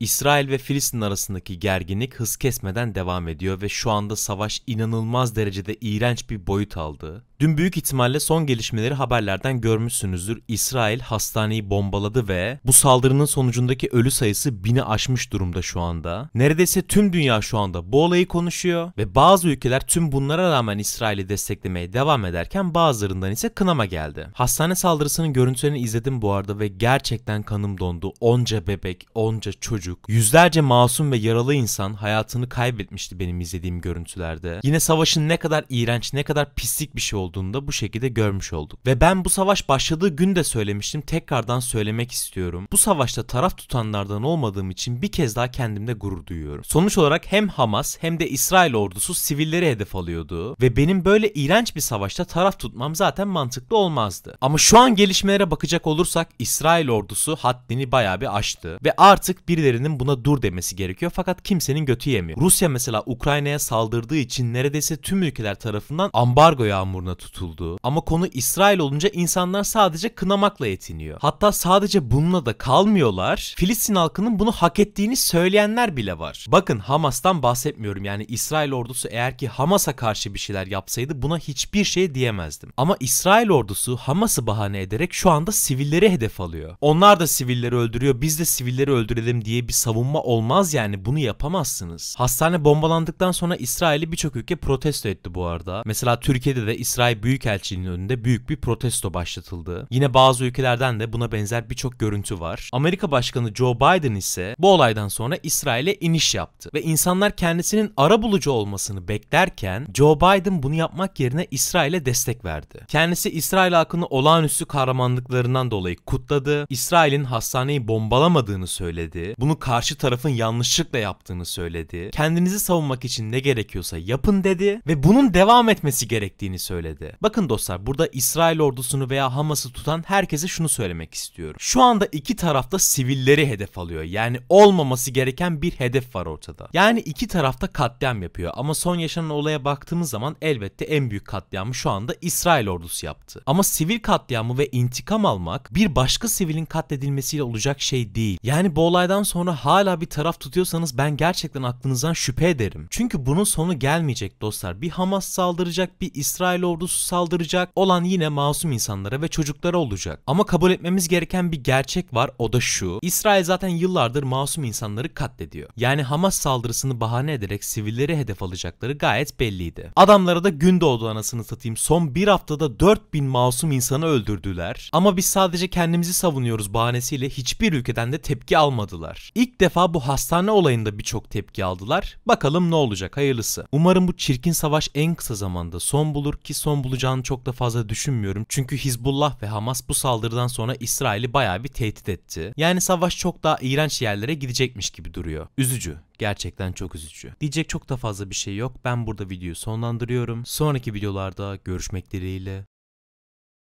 İsrail ve Filistin arasındaki gerginlik hız kesmeden devam ediyor ve şu anda savaş inanılmaz derecede iğrenç bir boyut aldı. Dün büyük ihtimalle son gelişmeleri haberlerden görmüşsünüzdür. İsrail hastaneyi bombaladı ve bu saldırının sonucundaki ölü sayısı bini aşmış durumda şu anda. Neredeyse tüm dünya şu anda bu olayı konuşuyor ve bazı ülkeler tüm bunlara rağmen İsrail'i desteklemeye devam ederken bazılarından ise kınama geldi. Hastane saldırısının görüntülerini izledim bu arada ve gerçekten kanım dondu. Onca bebek, onca çocuk, yüzlerce masum ve yaralı insan hayatını kaybetmişti benim izlediğim görüntülerde. Yine savaşın ne kadar iğrenç, ne kadar pislik bir şey olduğunda bu şekilde görmüş olduk. Ve ben bu savaş başladığı gün de söylemiştim. Tekrardan söylemek istiyorum. Bu savaşta taraf tutanlardan olmadığım için bir kez daha kendimde gurur duyuyorum. Sonuç olarak hem Hamas hem de İsrail ordusu sivilleri hedef alıyordu ve benim böyle iğrenç bir savaşta taraf tutmam zaten mantıklı olmazdı. Ama şu an gelişmelere bakacak olursak İsrail ordusu haddini bayağı bir aştı ve artık birilerinin buna dur demesi gerekiyor fakat kimsenin götü yemiyor. Rusya mesela Ukrayna'ya saldırdığı için neredeyse tüm ülkeler tarafından ambargo yağmuruna tutuldu. Ama konu İsrail olunca insanlar sadece kınamakla yetiniyor. Hatta sadece bununla da kalmıyorlar. Filistin halkının bunu hak ettiğini söyleyenler bile var. Bakın Hamas'tan bahsetmiyorum. Yani İsrail ordusu eğer ki Hamas'a karşı bir şeyler yapsaydı buna hiçbir şey diyemezdim. Ama İsrail ordusu Hamas'ı bahane ederek şu anda sivilleri hedef alıyor. Onlar da sivilleri öldürüyor. Biz de sivilleri öldürelim diye bir savunma olmaz yani. Bunu yapamazsınız. Hastane bombalandıktan sonra İsrail'i birçok ülke protesto etti bu arada. Mesela Türkiye'de de İsrail Büyükelçiliğinin önünde büyük bir protesto başlatıldı. Yine bazı ülkelerden de buna benzer birçok görüntü var. Amerika Başkanı Joe Biden ise bu olaydan sonra İsrail'e iniş yaptı ve insanlar kendisinin ara bulucu olmasını beklerken Joe Biden bunu yapmak yerine İsrail'e destek verdi. Kendisi İsrail halkını olağanüstü kahramanlıklarından dolayı kutladı. İsrail'in hastaneyi bombalamadığını söyledi. Bunu karşı tarafın yanlışlıkla yaptığını söyledi. Kendinizi savunmak için ne gerekiyorsa yapın dedi ve bunun devam etmesi gerektiğini söyledi. Bakın dostlar burada İsrail ordusunu veya Hamas'ı tutan herkese şunu söylemek istiyorum. Şu anda iki tarafta sivilleri hedef alıyor. Yani olmaması gereken bir hedef var ortada. Yani iki tarafta katliam yapıyor ama son yaşanan olaya baktığımız zaman elbette en büyük katliamı şu anda İsrail ordusu yaptı. Ama sivil katliamı ve intikam almak bir başka sivilin katledilmesiyle olacak şey değil. Yani bu olaydan sonra hala bir taraf tutuyorsanız ben gerçekten aklınızdan şüphe ederim. Çünkü bunun sonu gelmeyecek dostlar. Bir Hamas saldıracak, bir İsrail ordusu saldıracak. Olan yine masum insanlara ve çocuklara olacak. Ama kabul etmemiz gereken bir gerçek var o da şu. İsrail zaten yıllardır masum insanları katlediyor. Yani Hamas saldırısını bahane ederek sivilleri hedef alacakları gayet belliydi. Adamlara da gün doğdu anasını satayım. Son bir haftada 4000 masum insanı öldürdüler. Ama biz sadece kendimizi savunuyoruz bahanesiyle hiçbir ülkeden de tepki almadılar. İlk defa bu hastane olayında birçok tepki aldılar. Bakalım ne olacak hayırlısı. Umarım bu çirkin savaş en kısa zamanda son bulur ki son bulacağını çok da fazla düşünmüyorum. Çünkü Hizbullah ve Hamas bu saldırıdan sonra İsrail'i bayağı bir tehdit etti. Yani savaş çok daha iğrenç yerlere gidecekmiş gibi duruyor. Üzücü. Gerçekten çok üzücü. Diyecek çok da fazla bir şey yok. Ben burada videoyu sonlandırıyorum. Sonraki videolarda görüşmek dileğiyle.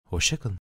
Hoşçakalın.